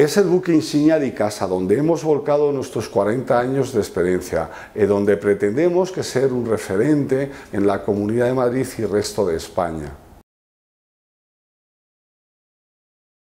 Es el buque insignia de casa donde hemos volcado nuestros 40 años de experiencia y donde pretendemos que ser un referente en la Comunidad de Madrid y resto de España.